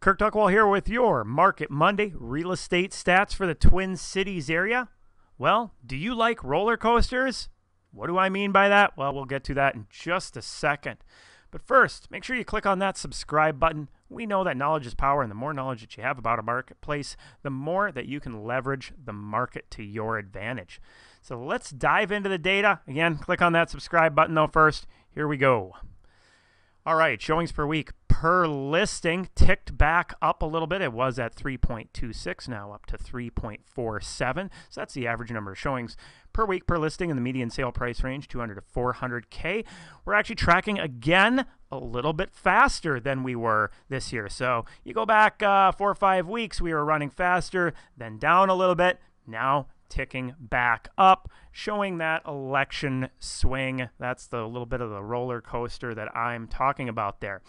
Kirk Duckwall here with your Market Monday real estate stats for the Twin Cities area. Well, do you like roller coasters? What do I mean by that? Well, we'll get to that in just a second. But first, make sure you click on that subscribe button. We know that knowledge is power, and the more knowledge that you have about a marketplace, the more that you can leverage the market to your advantage. So let's dive into the data. Again, click on that subscribe button though first. Here we go. All right, showings per week per listing ticked back up a little bit. It was at 3.26, now up to 3.47. So that's the average number of showings per week per listing in the median sale price range, 200 to 400K. We're actually tracking again a little bit faster than we were this year. So you go back uh, four or five weeks, we were running faster, then down a little bit. Now ticking back up, showing that election swing. That's the little bit of the roller coaster that I'm talking about there.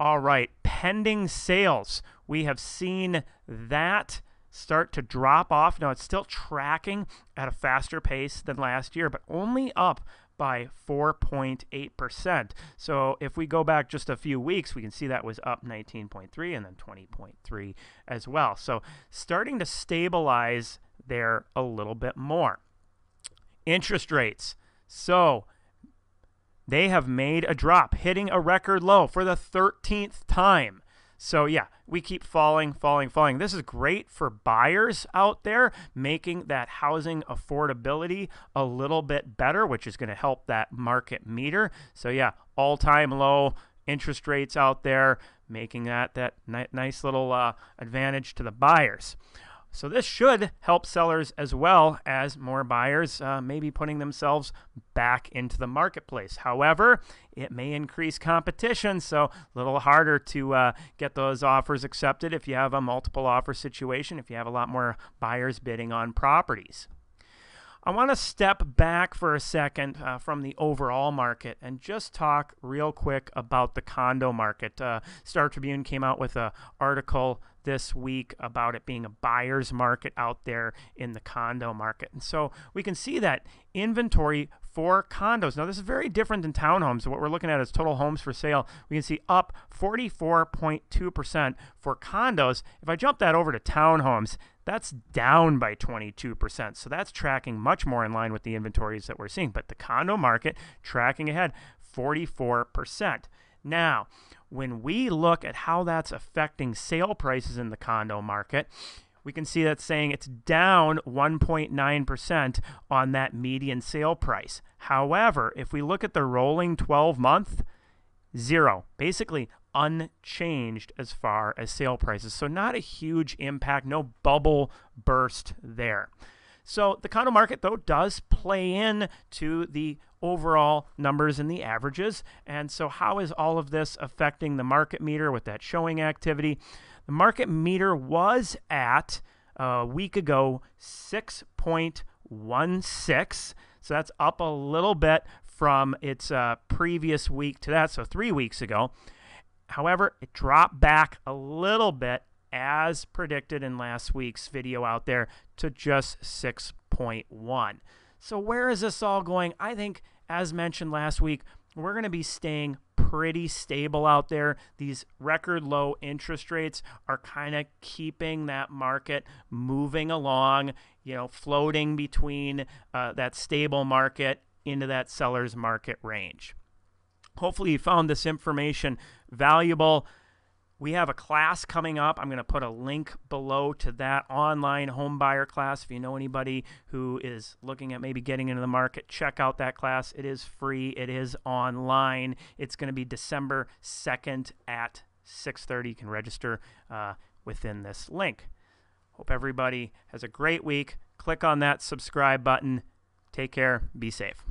All right, pending sales. We have seen that start to drop off. Now it's still tracking at a faster pace than last year, but only up by 4.8%. So if we go back just a few weeks, we can see that was up 19.3 and then 20.3 as well. So starting to stabilize there a little bit more. Interest rates. So they have made a drop, hitting a record low for the 13th time. So, yeah, we keep falling, falling, falling. This is great for buyers out there, making that housing affordability a little bit better, which is going to help that market meter. So, yeah, all time low interest rates out there, making that that ni- nice little uh, advantage to the buyers. So this should help sellers as well as more buyers uh, maybe putting themselves back into the marketplace. However, it may increase competition, so a little harder to uh, get those offers accepted if you have a multiple offer situation, if you have a lot more buyers bidding on properties. I want to step back for a second uh, from the overall market and just talk real quick about the condo market. Uh, Star Tribune came out with an article this week about it being a buyer's market out there in the condo market. And so we can see that inventory for condos. Now, this is very different than townhomes. What we're looking at is total homes for sale. We can see up 44.2% for condos. If I jump that over to townhomes, that's down by 22%. So that's tracking much more in line with the inventories that we're seeing. But the condo market tracking ahead 44%. Now, when we look at how that's affecting sale prices in the condo market, we can see that saying it's down 1.9% on that median sale price. However, if we look at the rolling 12 month, zero, basically unchanged as far as sale prices. So, not a huge impact, no bubble burst there. So the condo market, though, does play in to the overall numbers and the averages. And so, how is all of this affecting the market meter with that showing activity? The market meter was at a week ago 6.16. So that's up a little bit from its uh, previous week to that, so three weeks ago. However, it dropped back a little bit as predicted in last week's video out there to just 6.1. So where is this all going? I think as mentioned last week, we're going to be staying pretty stable out there. These record low interest rates are kind of keeping that market moving along, you know, floating between uh, that stable market into that seller's market range. Hopefully, you found this information valuable. We have a class coming up. I'm going to put a link below to that online home buyer class. If you know anybody who is looking at maybe getting into the market, check out that class. It is free. It is online. It's going to be December 2nd at 6:30. You can register uh, within this link. Hope everybody has a great week. Click on that subscribe button. Take care. Be safe.